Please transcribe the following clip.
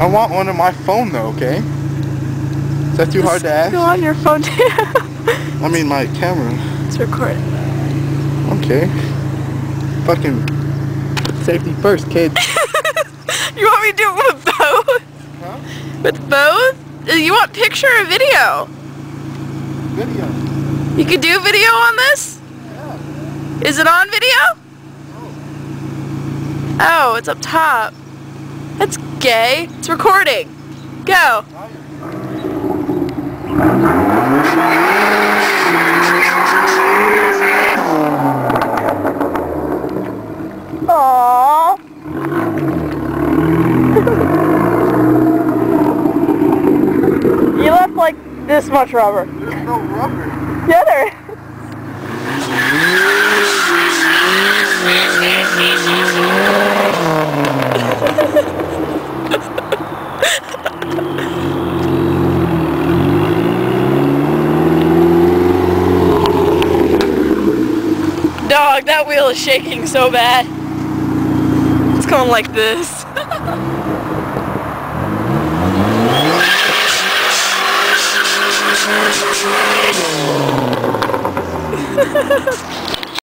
I want one on my phone though, okay? Is that too hard to ask? Go on your phone too. I mean my camera. it's recording. Okay. Fucking safety first, kids. You want me to do it with both? Huh? With both? You want picture or video? Video. You could do video on this? Yeah. Is it on video? Oh, it's up top. That's gay. It's recording. Go. Aww. you left like this much rubber. There's no rubber. Yeah, there is. Dog, that wheel is shaking so bad. It's going like this.